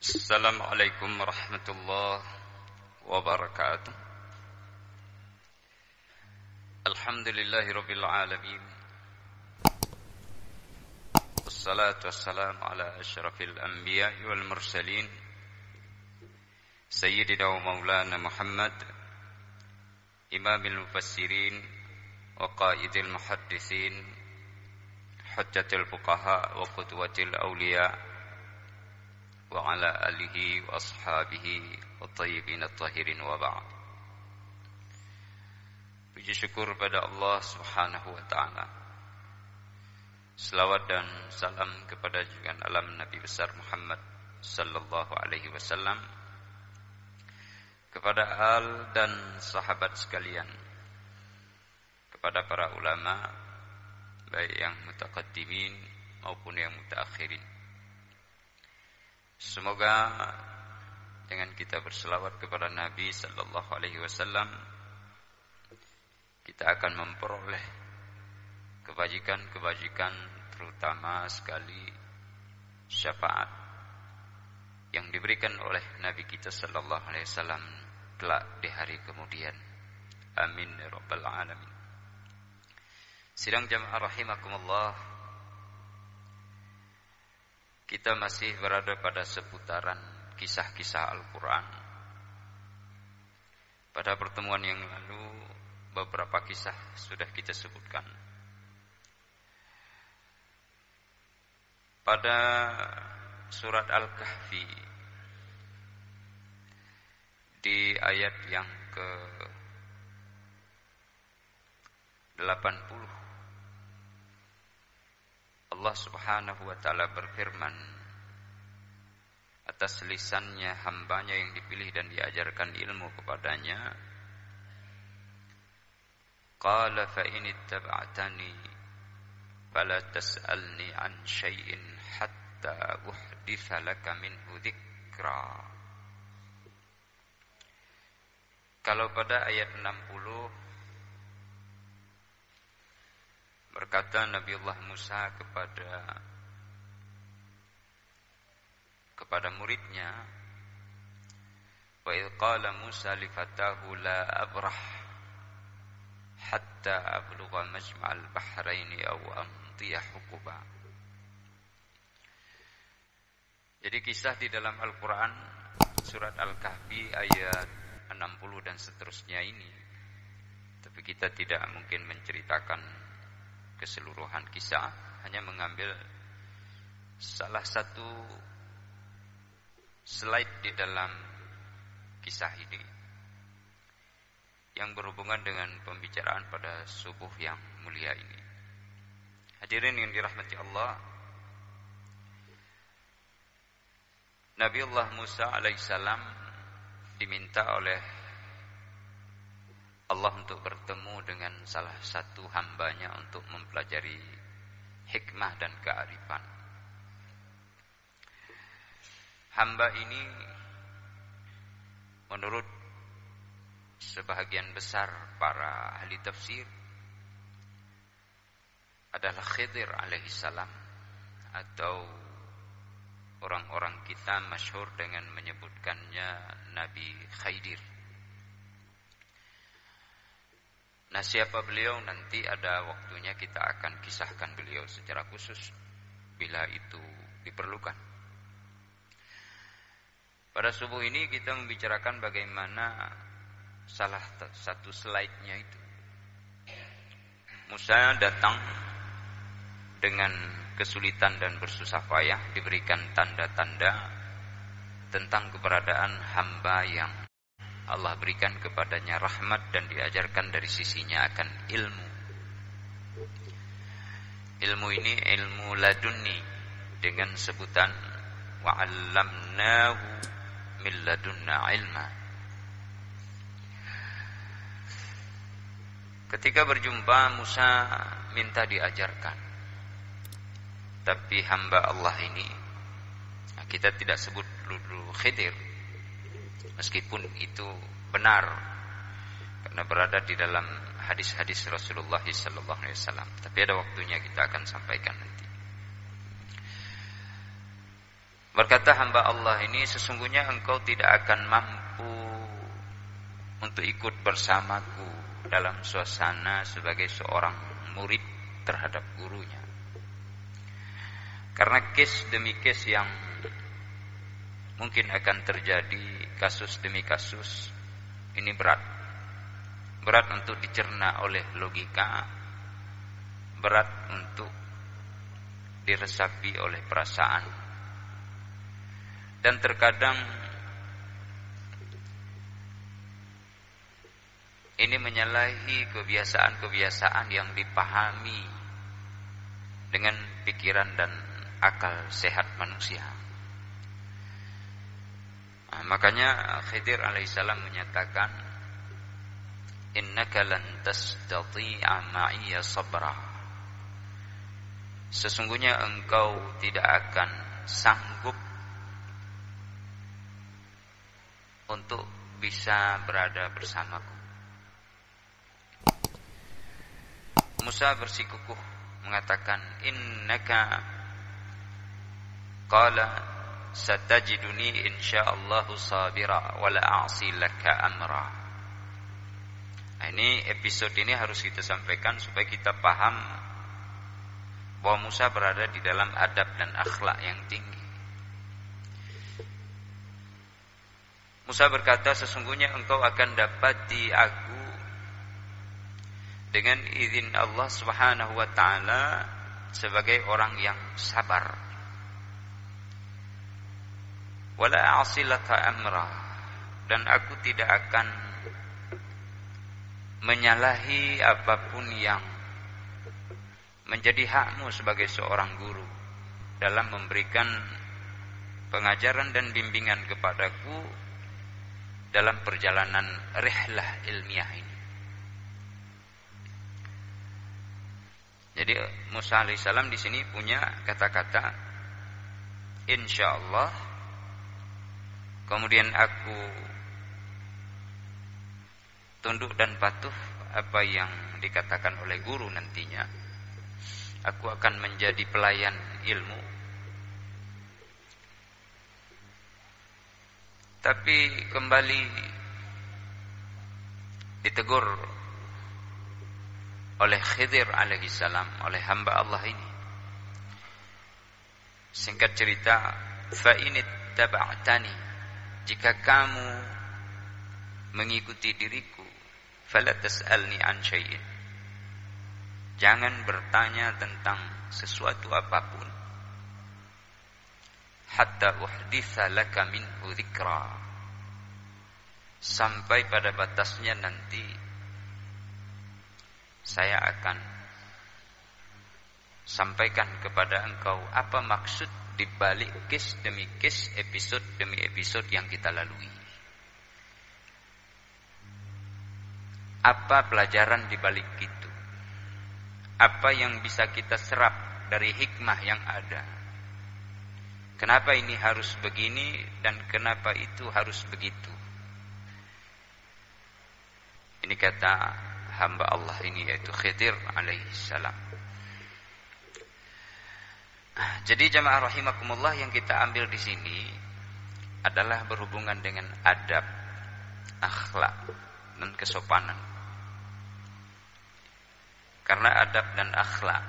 السلام عليكم ورحمة الله وبركاته الحمد لله رب العالمين والصلاة والسلام على أشرف الأنبياء والمرسلين سيدنا ومولانا محمد إمام المفسرين وقائد المحدثين حجة الفقهاء وقدوة الأولياء وعلى آله وأصحابه والطيبين الطاهرين وبعد Puji syukur pada Allah Subhanahu wa taala. Selawat dan salam kepada junjungan alam Nabi besar Muhammad sallallahu alaihi wasallam kepada al dan sahabat sekalian kepada para ulama baik yang mutaqaddimin maupun yang mutaakhirin Semoga dengan kita berselawat kepada Nabi sallallahu alaihi wasallam kita akan memperoleh kebajikan-kebajikan terutama sekali syafaat yang diberikan oleh Nabi kita sallallahu alaihi wasallam kelak di hari kemudian. Amin ya rabbal alamin. Sidang jamaah rahimakumullah kita masih berada pada seputaran kisah-kisah Al-Quran. Pada pertemuan yang lalu Beberapa kisah sudah kita sebutkan. Pada surat Al-Kahfi Di ayat yang ke 80 Allah subhanahu wa ta'ala berfirman atas lisannya hambanya yang dipilih dan diajarkan ilmu kepadanya Qala fa in ittaba'tani fala tas'alni an syai'in hatta uhditha laka minhu dzikra Kalau pada ayat 60 Berkata Nabiullah Musa kepada kepada muridnya Wa qala Musa li fatahu la abrah hatta ablugha majma'al bahraini aw amtiya hukuba. Jadi kisah di dalam Al-Qur'an surat Al-Kahfi ayat 60 dan seterusnya ini tapi kita tidak mungkin menceritakan keseluruhan kisah hanya mengambil salah satu slide di dalam kisah ini yang berhubungan dengan pembicaraan pada subuh yang mulia ini. Hadirin yang dirahmati Allah, Nabi Allah Musa alaihissalam diminta oleh Allah untuk bertemu dengan salah satu hambanya untuk mempelajari hikmah dan kearifan. Hamba ini menurut sebahagian besar para ahli tafsir adalah Khidir alaihissalam atau orang-orang kita masyhur dengan menyebutkannya Nabi Khidir. Nah siapa beliau nanti ada waktunya kita akan kisahkan beliau secara khusus bila itu diperlukan. Pada subuh ini kita membicarakan bagaimana salah satu slide-nya itu. Musa datang dengan kesulitan dan bersusah payah diberikan tanda-tanda tentang keberadaan hamba yang Allah berikan kepadanya rahmat dan diajarkan dari sisinya akan ilmu. Ilmu ini ilmu ladunni dengan sebutan wa'allamnahu min ladunna ilma. Ketika berjumpa Musa minta diajarkan. Tapi hamba Allah ini kita tidak sebut dulu Khidir meskipun itu benar karena berada di dalam hadis-hadis Rasulullah wasallam. Tapi ada waktunya kita akan sampaikan nanti. Berkata hamba Allah ini sesungguhnya engkau tidak akan mampu untuk ikut bersamaku dalam suasana sebagai seorang murid terhadap gurunya. Karena kes demi kes yang mungkin akan terjadi kasus demi kasus ini berat. Berat untuk dicerna oleh logika, berat untuk diresapi oleh perasaan dan terkadang ini menyalahi kebiasaan-kebiasaan yang dipahami dengan pikiran dan akal sehat manusia. Nah, makanya Khidir alaihissalam menyatakan innaka lan tastati'a ma'iya sabra. Sesungguhnya engkau tidak akan sanggup untuk bisa berada bersamaku. Musa bersikukuh mengatakan innaka qala satajiduni insyaallah sabira wala a'si laka amra. Nah, ini episode ini harus kita sampaikan supaya kita paham bahwa Musa berada di dalam adab dan akhlak yang tinggi. Musa berkata, sesungguhnya engkau akan dapati aku dengan izin Allah Subhanahu wa taala sebagai orang yang sabar. Wala asilaka amra dan aku tidak akan menyalahi apa pun yang menjadi hakmu sebagai seorang guru dalam memberikan pengajaran dan bimbingan kepadaku dalam perjalanan rihlah ilmiah ini. Jadi Musa alaihissalam di sini punya kata-kata insya Allah. Kemudian aku tunduk dan patuh apa yang dikatakan oleh guru nantinya. Aku akan menjadi pelayan ilmu Tapi kembali ditegur oleh Khidir alaihi salam, oleh hamba Allah ini. Singkat cerita, fa ini taba'tani jika kamu mengikuti diriku, fala tas'alni an syai'in. Jangan bertanya tentang sesuatu apa pun hatta uhditha laka minhu sampai pada batasnya nanti saya akan sampaikan kepada engkau apa maksud di balik kes demi kes episode demi episode yang kita lalui apa pelajaran di balik itu apa yang bisa kita serap dari hikmah yang ada Kenapa ini harus begini dan kenapa itu harus begitu? Ini kata hamba Allah ini yaitu Khidir alaihi salam. Jadi jamaah rahimakumullah yang kita ambil di sini adalah berhubungan dengan adab, akhlak dan kesopanan. Karena adab dan akhlak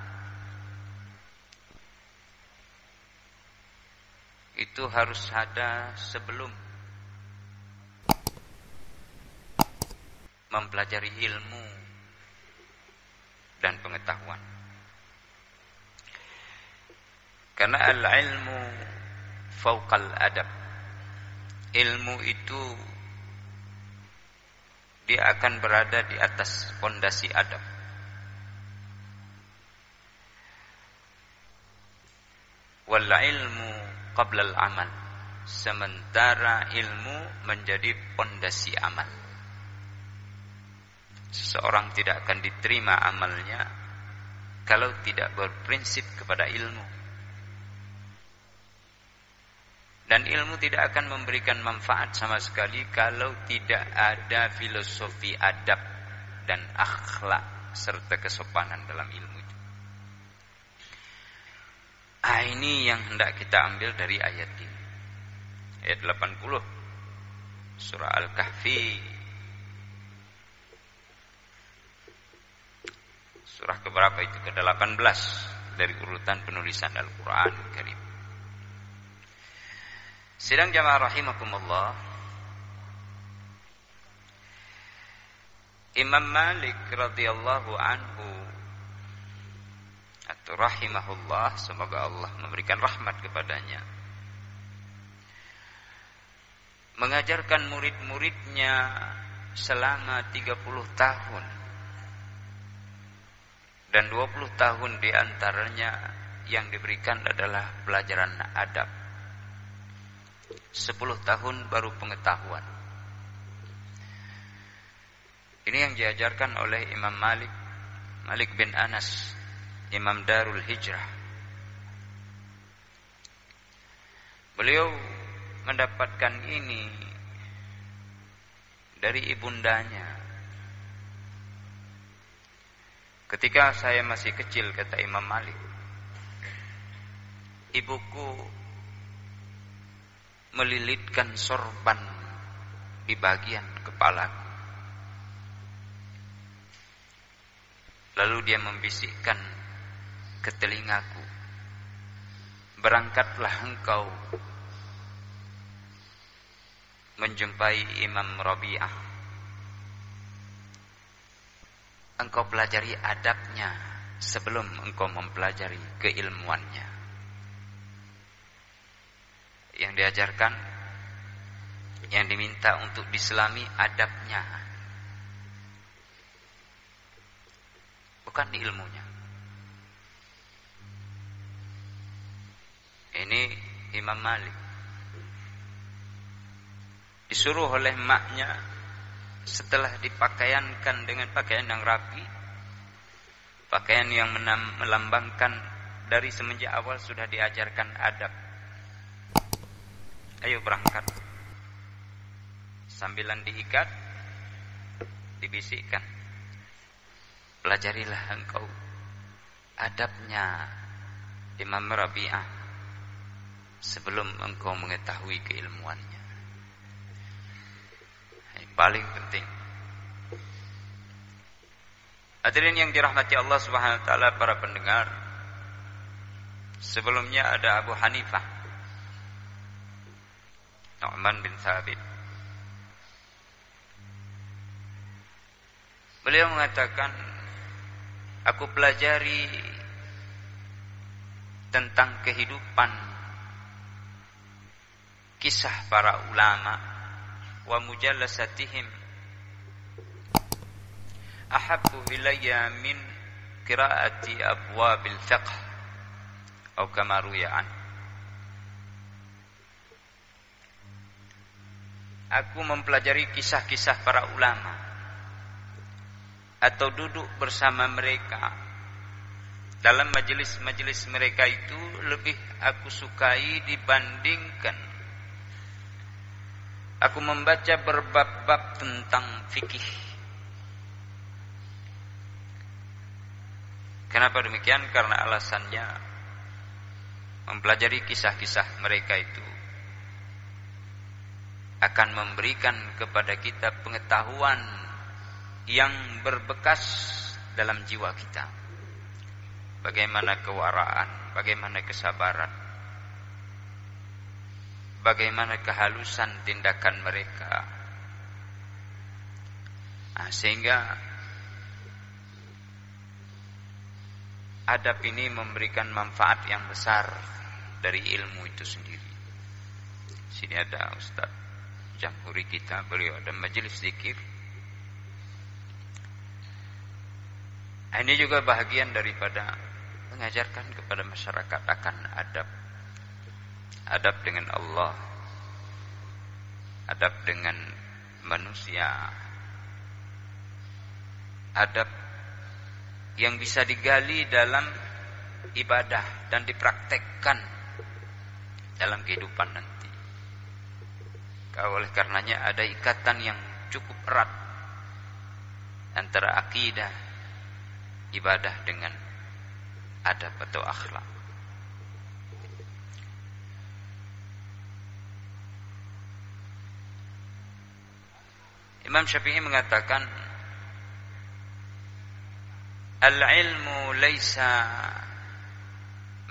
itu harus ada sebelum mempelajari ilmu dan pengetahuan. Karena al-ilmu fauqal adab. Ilmu itu dia akan berada di atas fondasi adab. Wal ilmu qablal amal. Sementara ilmu menjadi pondasi amal. Seseorang tidak akan diterima amalnya kalau tidak berprinsip kepada ilmu. Dan ilmu tidak akan memberikan manfaat sama sekali kalau tidak ada filosofi adab dan akhlak serta kesopanan dalam ilmu itu. Ah ini yang hendak kita ambil dari ayat ini. Ayat 80 surah Al-Kahfi surah keberapa itu ke-18 dari urutan penulisan Al-Qur'an Karim. Sidang jamaah rahimakumullah. Imam Malik radhiyallahu anhu atau rahimahullah semoga Allah memberikan rahmat kepadanya. Mengajarkan murid-muridnya selama 30 tahun. Dan 20 tahun di antaranya yang diberikan adalah pelajaran adab 10 tahun baru pengetahuan ini yang diajarkan oleh Imam Malik Malik bin Anas Imam Darul Hijrah Beliau mendapatkan ini dari ibundanya. Ketika saya masih kecil kata Imam Malik, ibuku melilitkan sorban di bagian kepalaku. Lalu dia membisikkan ke telingaku, berangkatlah engkau menjumpai Imam Rabi'ah. Engkau pelajari adabnya sebelum engkau mempelajari keilmuannya yang diajarkan yang diminta untuk diselami adabnya. Bukan ilmunya. Ini Imam Malik. Disuruh oleh maknya setelah dipakaiankan dengan pakaian yang rapi pakaian yang melambangkan dari semenjak awal sudah diajarkan adab ayo berangkat sambilan diikat dibisikkan pelajarilah engkau adabnya Imam Rabi'ah sebelum engkau mengetahui keilmuannya paling penting. Hadirin yang dirahmati Allah Subhanahu wa taala para pendengar. Sebelumnya ada Abu Hanifah. Nu'man bin Thabit. Beliau mengatakan, aku pelajari tentang kehidupan kisah para ulama wa mujallasatihim ahabbu ilayya min qiraati abwabil fiqh atau kama ruya Aku mempelajari kisah-kisah para ulama atau duduk bersama mereka dalam majelis-majelis mereka itu lebih aku sukai dibandingkan Aku membaca berbab-bab tentang fikih. Kenapa demikian? Karena alasannya mempelajari kisah-kisah mereka itu akan memberikan kepada kita pengetahuan yang berbekas dalam jiwa kita. Bagaimana kewaraan, bagaimana kesabaran, bagaimana kehalusan tindakan mereka. Nah, sehingga adab ini memberikan manfaat yang besar dari ilmu itu sendiri. Sini ada Ustaz Jamhuri kita, beliau ada majelis zikir. Nah, ini juga bahagian daripada mengajarkan kepada masyarakat akan adab adab dengan Allah adab dengan manusia adab yang bisa digali dalam ibadah dan dipraktekkan dalam kehidupan nanti oleh karenanya ada ikatan yang cukup erat antara akidah ibadah dengan adab atau akhlak Imam Syafi'i mengatakan Al-ilmu laisa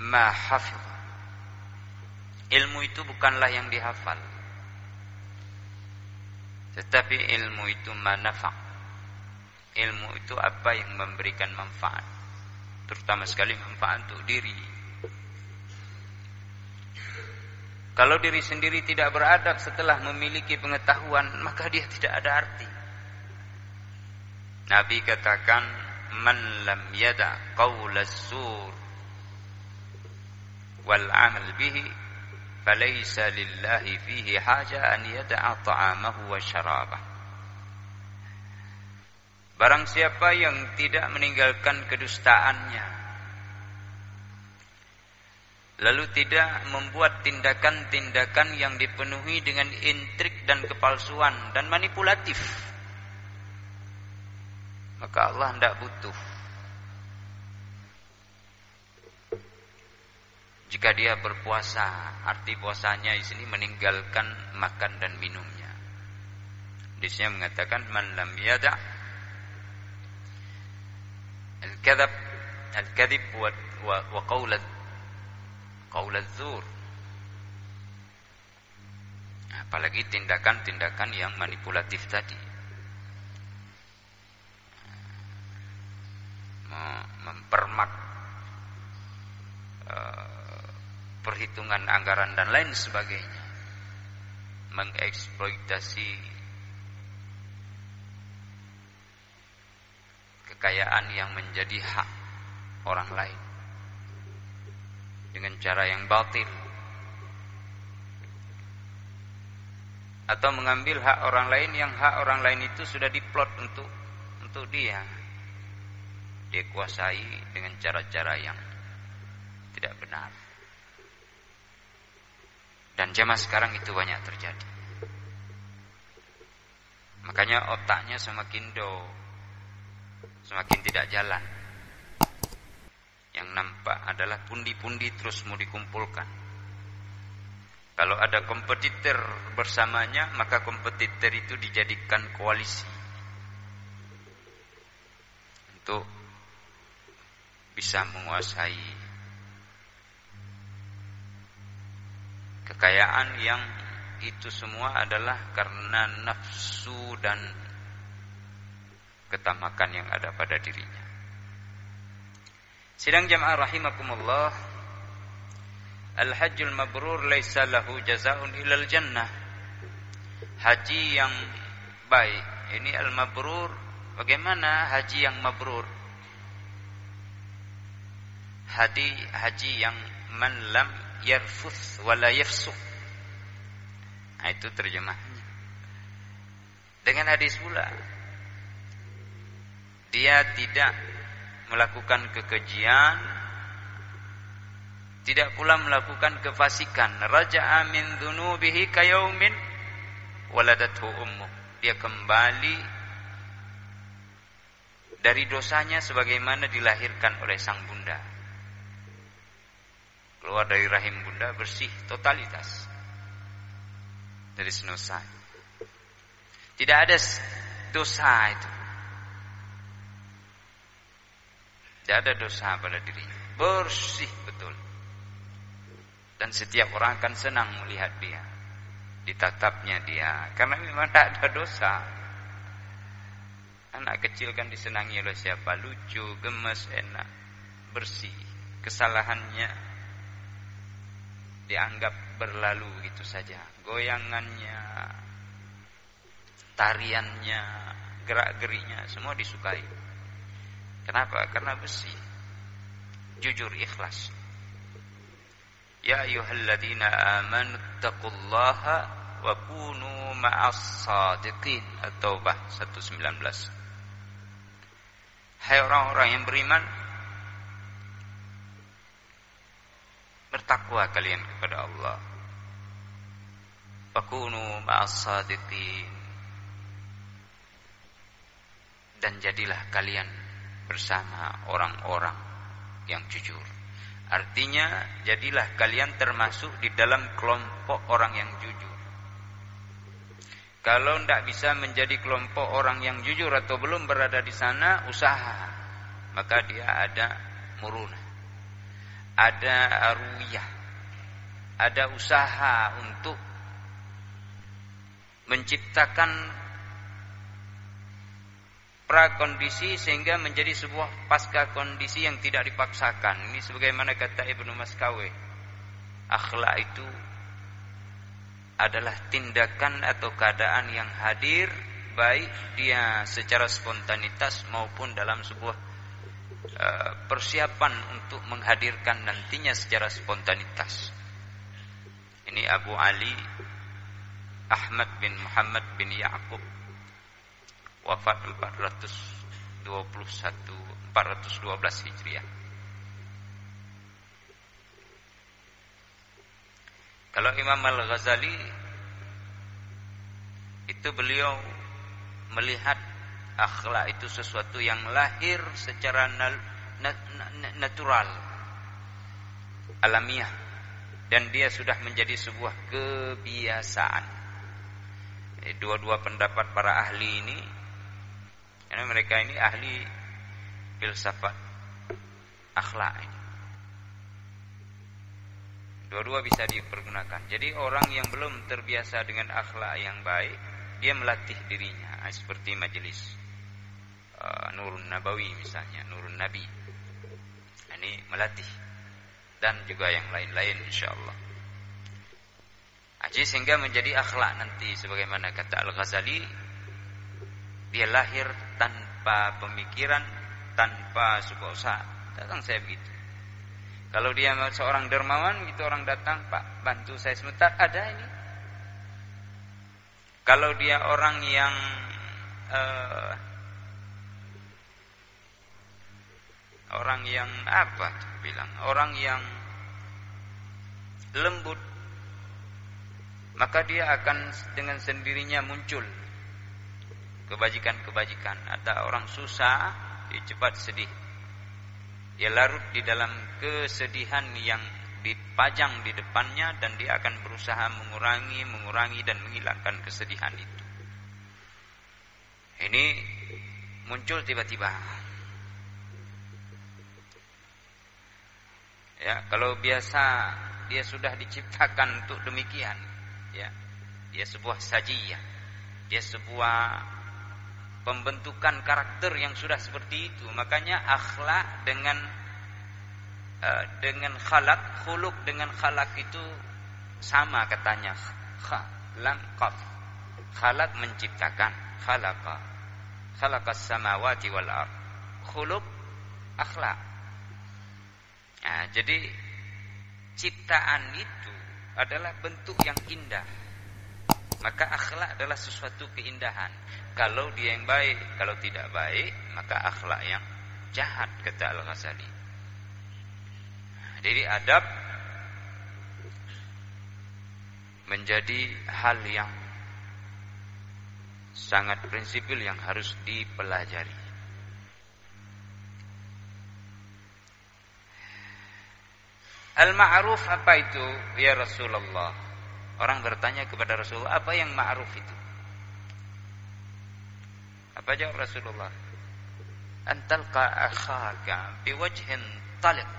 ma. Ilmu itu bukanlah yang dihafal. Tetapi ilmu itu manfaat. Ilmu itu apa yang memberikan manfaat. Terutama sekali manfaat untuk diri. Kalau diri sendiri tidak beradab setelah memiliki pengetahuan, maka dia tidak ada arti. Nabi katakan, "Man lam yada qawla sur wal amal bihi, lillahi fihi haja an yada'a ta'amahu wa syarabah." Barang siapa yang tidak meninggalkan kedustaannya, lalu tidak membuat tindakan-tindakan yang dipenuhi dengan intrik dan kepalsuan dan manipulatif maka Allah tidak butuh jika dia berpuasa arti puasanya di sini meninggalkan makan dan minumnya. Di sini mengatakan man lam yada. Al-kadzab al-kadzib wa wa qaul qaul zur apalagi tindakan-tindakan yang manipulatif tadi. Mempermak perhitungan anggaran dan lain sebagainya. Mengeksploitasi kekayaan yang menjadi hak orang lain. Dengan cara yang batil. Atau mengambil hak orang lain yang hak orang lain itu sudah diplot untuk untuk dia. Dia kuasai dengan cara-cara yang tidak benar dan zaman sekarang itu banyak terjadi. Makanya otaknya semakin do semakin tidak jalan. Yang nampak adalah pundi-pundi terus mau dikumpulkan. Kalau ada kompetitor bersamanya, maka kompetitor itu dijadikan koalisi. Untuk bisa menguasai kekayaan yang itu semua adalah karena nafsu dan ketamakan yang ada pada dirinya. Sidang jamaah rahimakumullah Al-hajjul mabrur laisa lahu jazaun ilal jannah Haji yang baik Ini al-mabrur. Bagaimana haji yang mabrur? Haji, haji yang Man lam yarfuth wala nah, Itu terjemahnya Dengan hadis pula Dia tidak melakukan kekejian tidak pula melakukan kefasikan. Raja'a min dzunubihi kayaumin waladathu ummu dia kembali dari dosanya sebagaimana dilahirkan oleh sang bunda keluar dari rahim bunda bersih totalitas dari senosa tidak ada dosa itu Tidak ada dosa pada dirinya. Bersih betul. Dan setiap orang akan senang melihat dia. Ditatapnya dia. Karena memang tak ada dosa. Anak kecil kan disenangi oleh siapa? Lucu, gemes, enak, bersih. Kesalahannya dianggap berlalu gitu saja. Goyangannya, tariannya, gerak-geriknya semua disukai. Kenapa? Karena besi. Jujur ikhlas. Ya ayyuhalladzina amanu taqullaha wa kunu ma'as sadiqin. At-Taubah 119. Hai orang-orang yang beriman, bertakwa kalian kepada Allah. Wa kunu ma'as. Dan jadilah kalian bersama orang-orang yang jujur. Artinya, jadilah kalian termasuk di dalam kelompok orang yang jujur. Kalau tidak bisa menjadi kelompok orang yang jujur atau belum berada di sana, usaha. Maka dia ada muruna. Ada aruyah. Ada usaha untuk menciptakan prakondisi sehingga menjadi sebuah pasca kondisi yang tidak dipaksakan. Ini sebagaimana kata Ibnu Maskawi. Akhlak itu adalah tindakan atau keadaan yang hadir baik dia secara spontanitas maupun dalam sebuah persiapan untuk menghadirkan nantinya secara spontanitas. Ini Abu Ali Ahmad bin Muhammad bin Ya'qub wafat 421 412 Hijriah. Kalau Imam Al-Ghazali itu beliau melihat akhlak itu sesuatu yang lahir secara natural alamiah dan dia sudah menjadi sebuah kebiasaan Eh, dua-dua pendapat para ahli ini karena mereka ini ahli filsafat akhlak ini. Dua-dua bisa dipergunakan. Jadi orang yang belum terbiasa dengan akhlak yang baik, dia melatih dirinya ah, seperti majelis uh, Nurun Nabawi misalnya, Nurun Nabi. Ini melatih dan juga yang lain-lain insyaallah. Aji sehingga menjadi akhlak nanti sebagaimana kata Al-Ghazali dia lahir tanpa pemikiran, tanpa sebuah usaha. Datang saya begitu. Kalau dia seorang dermawan, itu orang datang, Pak, bantu saya sebentar, ada ini. Kalau dia orang yang uh, orang yang apa bilang, orang yang lembut maka dia akan dengan sendirinya muncul kebajikan-kebajikan. Ada orang susah, dia cepat sedih. Dia larut di dalam kesedihan yang dipajang di depannya dan dia akan berusaha mengurangi, mengurangi dan menghilangkan kesedihan itu. Ini muncul tiba-tiba. Ya, kalau biasa dia sudah diciptakan untuk demikian, ya. Dia sebuah sajiyah dia sebuah pembentukan karakter yang sudah seperti itu. Makanya akhlak dengan uh, dengan khalak khuluk dengan khalak itu sama katanya. Kha lam qaf. Khalak menciptakan. Khalaqa. Khalaqas samawati wal ard. Khuluk akhlak nah, jadi ciptaan itu adalah bentuk yang indah. Maka akhlak adalah sesuatu keindahan. Kalau dia yang baik, kalau tidak baik, maka akhlak yang jahat kata Al-Ghazali. Jadi adab menjadi hal yang sangat prinsipil yang harus dipelajari. Al-ma'ruf apa itu? Ya Rasulullah. Orang bertanya kepada Rasulullah, apa yang ma'ruf itu? Apa jawab Rasulullah? Antalqa akhaka biwajhin taliq.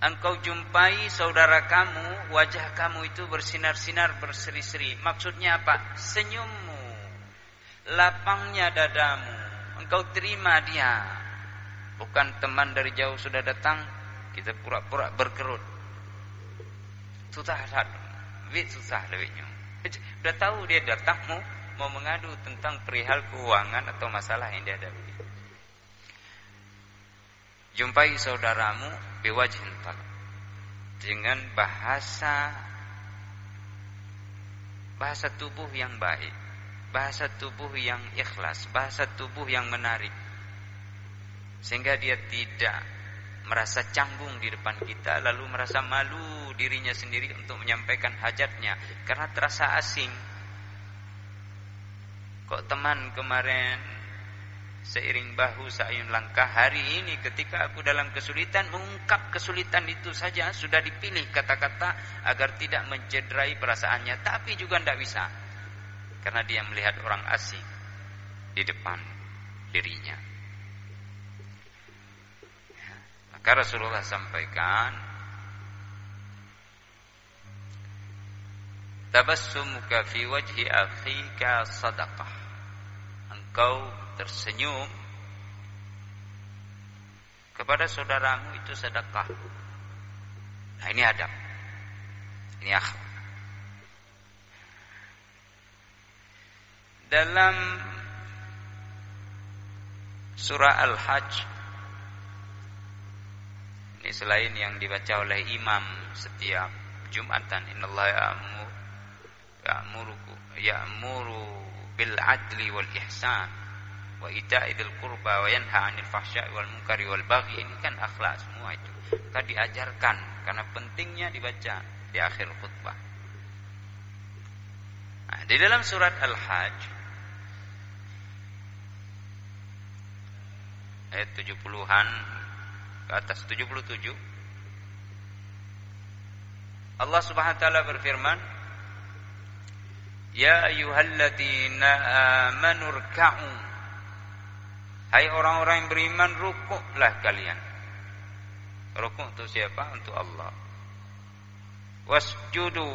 Engkau jumpai saudara kamu, wajah kamu itu bersinar-sinar, berseri-seri. Maksudnya apa? Senyummu, lapangnya dadamu. Engkau terima dia. Bukan teman dari jauh sudah datang, kita pura-pura berkerut. Susah wit susah lebihnya. Udah tahu dia datang mau mau mengadu tentang perihal keuangan atau masalah yang dia hadapi. Jumpai saudaramu biwajhin dengan bahasa bahasa tubuh yang baik bahasa tubuh yang ikhlas bahasa tubuh yang menarik. Sehingga dia tidak merasa canggung di depan kita lalu merasa malu dirinya sendiri untuk menyampaikan hajatnya karena terasa asing kok teman kemarin seiring bahu sayun langkah hari ini ketika aku dalam kesulitan mengungkap kesulitan itu saja sudah dipilih kata-kata agar tidak mencederai perasaannya tapi juga tidak bisa karena dia melihat orang asing di depan dirinya. Maka Rasulullah sampaikan Tabassumuka fi wajhi akhika sadaqah. Engkau tersenyum kepada saudaramu itu sedekah. Nah, ini adab. Ini akhlak. Dalam surah Al-Hajj selain yang dibaca oleh imam setiap Jumatan innallaha ya'muru ya'muruku ya'muru bil adli wal ihsan wa ita'i dzil qurba wa yanha 'anil fahsya'i wal munkari wal baghi ini kan akhlak semua itu. Kan diajarkan karena pentingnya dibaca di akhir khutbah. Nah, di dalam surat Al-Hajj ayat 70-an ke atas 77 Allah Subhanahu wa taala berfirman Ya ayyuhalladzina amanu rka'u Hai orang-orang yang beriman rukuklah kalian. Rukuk untuk siapa? Untuk Allah. Wasjudu.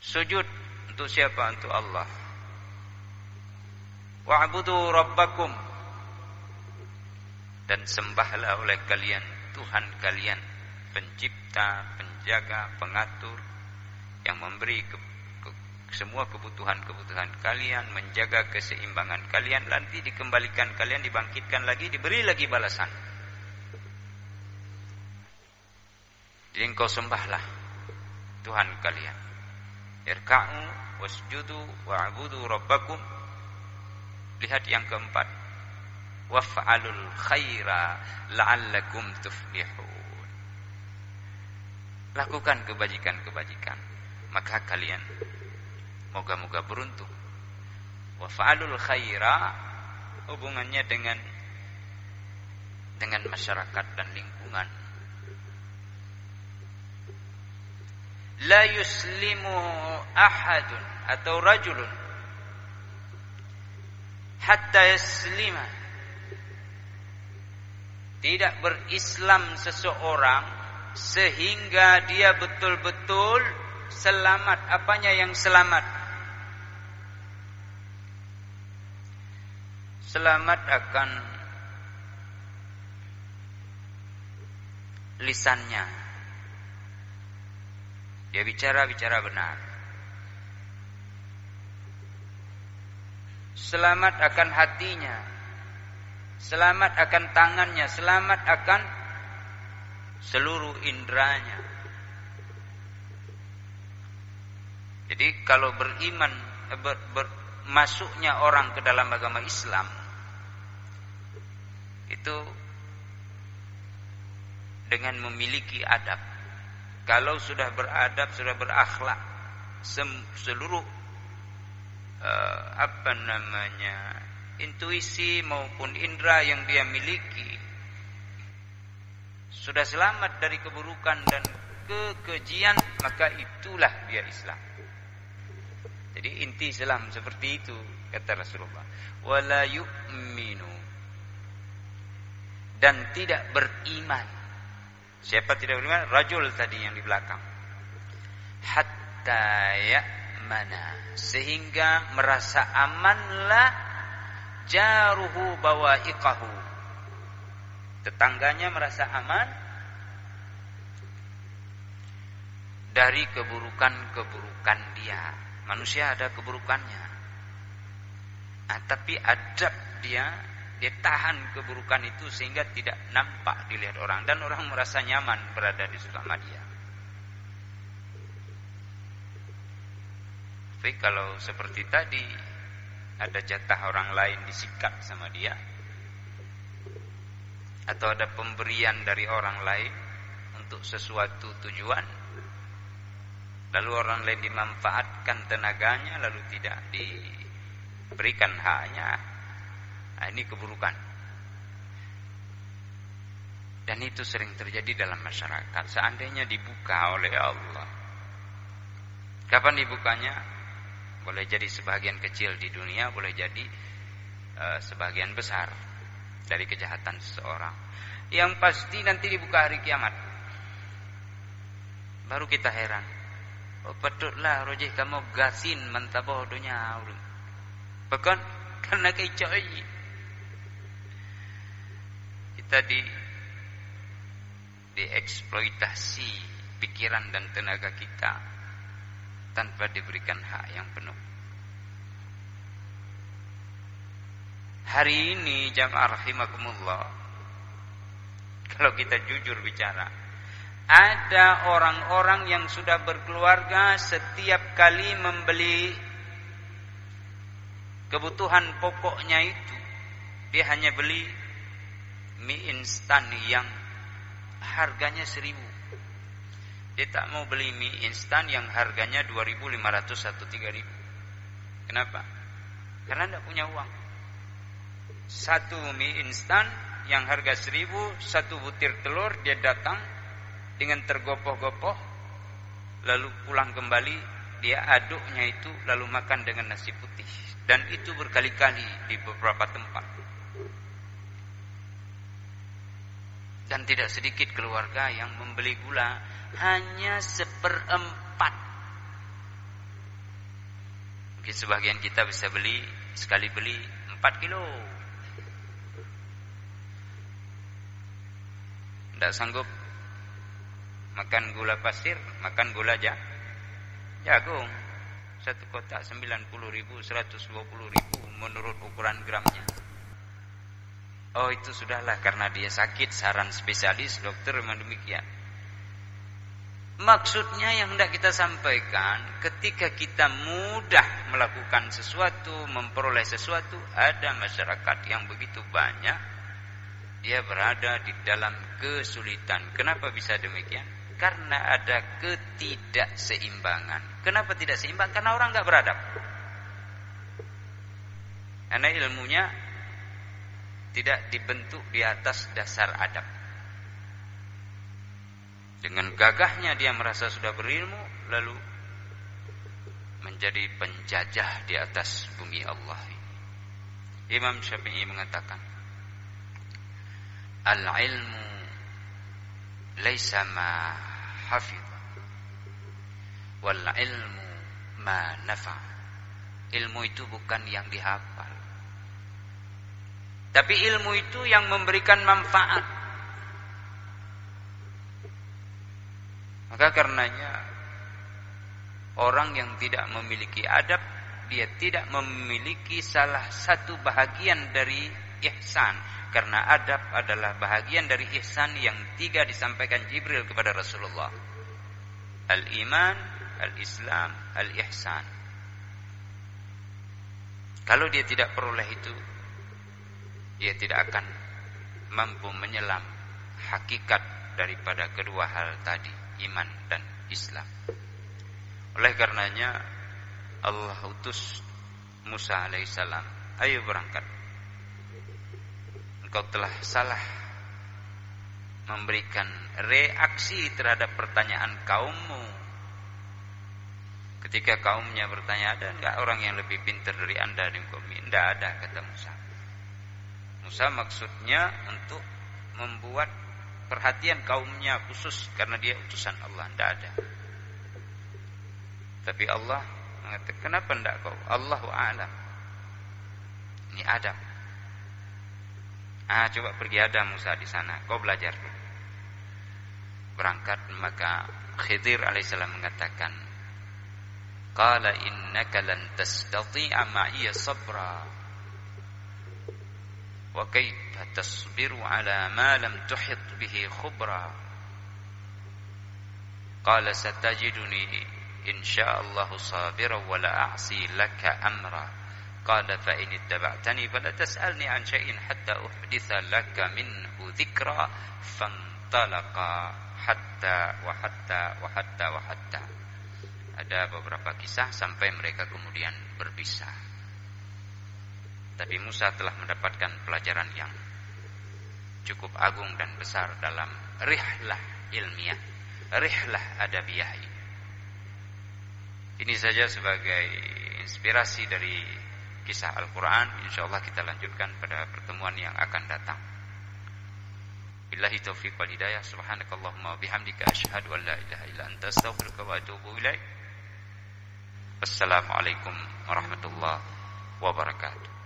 Sujud untuk siapa? Untuk Allah. Wa'budu rabbakum dan sembahlah oleh kalian Tuhan kalian pencipta, penjaga, pengatur yang memberi ke, ke, semua kebutuhan-kebutuhan kalian, menjaga keseimbangan kalian, nanti dikembalikan kalian, dibangkitkan lagi, diberi lagi balasan. Jadi engkau sembahlah Tuhan kalian. Irka'u wasjudu wa'budu rabbakum Lihat yang keempat. Waf'alul khaira la'allakum tuflihun. Lakukan kebajikan-kebajikan. Maka kalian moga-moga beruntung. Waf'alul khaira hubungannya dengan dengan masyarakat dan lingkungan. La yuslimu ahadun atau rajulun hatta yaslima tidak berislam seseorang sehingga dia betul-betul selamat. Apanya yang selamat? Selamat akan lisannya. Dia bicara bicara benar. Selamat akan hatinya, selamat akan tangannya, selamat akan seluruh indranya. Jadi kalau beriman eh, ber, ber, masuknya orang ke dalam agama Islam itu dengan memiliki adab. Kalau sudah beradab, sudah berakhlak, seluruh uh, apa namanya intuisi maupun indera yang dia miliki sudah selamat dari keburukan dan kekejian maka itulah dia Islam. Jadi inti Islam seperti itu kata Rasulullah. Wala yu'minu dan tidak beriman. Siapa tidak beriman? Rajul tadi yang di belakang. Hatta ya mana sehingga merasa amanlah jaruhu bawa'iqahu tetangganya merasa aman dari keburukan-keburukan dia. Manusia ada keburukannya. Nah, tapi adab dia dia tahan keburukan itu sehingga tidak nampak dilihat orang dan orang merasa nyaman berada di selama dia. Tapi kalau seperti tadi ada jatah orang lain disikat sama dia? Atau ada pemberian dari orang lain untuk sesuatu tujuan? Lalu orang lain dimanfaatkan tenaganya lalu tidak diberikan haknya? Nah, ini keburukan. Dan itu sering terjadi dalam masyarakat. Seandainya dibuka oleh Allah. Kapan dibukanya? Boleh jadi sebagian kecil di dunia, boleh jadi uh, sebagian besar dari kejahatan seseorang. Yang pasti nanti dibuka hari kiamat. Baru kita heran. Oh patutlah rojih kamu gasin mentaboh dunia. Bahkan karena kecoi. Kita di dieksploitasi pikiran dan tenaga kita tanpa diberikan hak yang penuh. Hari ini jamaah rahimakumullah kalau kita jujur bicara ada orang-orang yang sudah berkeluarga setiap kali membeli kebutuhan pokoknya itu dia hanya beli mie instan yang harganya seribu dia tak mau beli mie instan yang harganya 2500 atau 3000 kenapa? karena tidak punya uang. Satu mie instan yang harga seribu satu butir telur dia datang dengan tergopoh-gopoh lalu pulang kembali dia aduknya itu lalu makan dengan nasi putih. Dan itu berkali-kali di beberapa tempat dan tidak sedikit keluarga yang membeli gula hanya seperempat mungkin sebagian kita bisa beli sekali beli 4 kilo tidak sanggup makan gula pasir, makan gula ja, jagung. Satu kotak 90 ribu, 120 ribu menurut ukuran gramnya. Oh itu sudahlah karena dia sakit saran spesialis dokter memang demikian. Maksudnya yang hendak kita sampaikan ketika kita mudah melakukan sesuatu, memperoleh sesuatu, ada masyarakat yang begitu banyak dia berada di dalam kesulitan. Kenapa bisa demikian? Karena ada ketidakseimbangan. Kenapa tidak seimbang? Karena orang nggak beradab. Karena ilmunya tidak dibentuk di atas dasar adab. Dengan gagahnya dia merasa sudah berilmu, lalu menjadi penjajah di atas bumi Allah. Imam Syafi'i mengatakan, Al-ilmu laisa ma hafidha wal ilmu ma nafa ilmu itu bukan yang dihafal tapi ilmu itu yang memberikan manfaat maka karenanya orang yang tidak memiliki adab dia tidak memiliki salah satu bahagian dari ihsan karena adab adalah bahagian dari ihsan yang tiga disampaikan Jibril kepada Rasulullah. Al-iman, al-islam, al-ihsan. Kalau dia tidak peroleh itu, dia tidak akan mampu menyelam hakikat daripada kedua hal tadi, iman dan Islam. Oleh karenanya Allah utus Musa alaihissalam, ayo berangkat engkau telah salah memberikan reaksi terhadap pertanyaan kaummu. Ketika kaumnya bertanya, ada enggak orang yang lebih pintar dari anda di ini? Tidak ada, kata Musa. Musa maksudnya untuk membuat perhatian kaumnya khusus karena dia utusan Allah. Tidak ada. Tapi Allah mengatakan, kenapa tidak kau? Allahu a'lam. Ini Adam. Ah, coba pergi ada Musa di sana. Kau belajar. Berangkat maka Khidir alaihissalam mengatakan, "Qala innaka lan tastati'a ma'iya sabra." وكيف تصبر على ما لم تحط به خبرا قال ستجدني إن شاء الله صابرا ولا أعصي لك أمرا. قال فإن اتبعتني فلا تسألني عن شيء حتى أحدث لك منه ذكرا. فانطلق حتى وحتى وحتى وحتى. Ada beberapa kisah sampai mereka kemudian berpisah. Tapi Musa telah mendapatkan pelajaran yang cukup agung dan besar dalam rihlah ilmiah rihlah adabiyah ini Ini saja sebagai inspirasi dari kisah Al-Quran. InsyaAllah kita lanjutkan pada pertemuan yang akan datang. Billahi taufiq wal hidayah. Subhanakallahumma bihamdika asyhadu an la ilaha illa anta astaghfiruka wa atubu ilaik. Wassalamualaikum warahmatullahi wabarakatuh.